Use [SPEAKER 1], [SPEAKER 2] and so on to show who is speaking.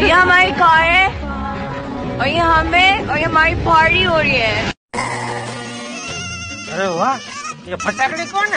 [SPEAKER 1] ये हमारी कार है और ये हमें और ये हमारी पार्टी हो रही है।
[SPEAKER 2] अरे वाह, ये फटाकड़े कौन है?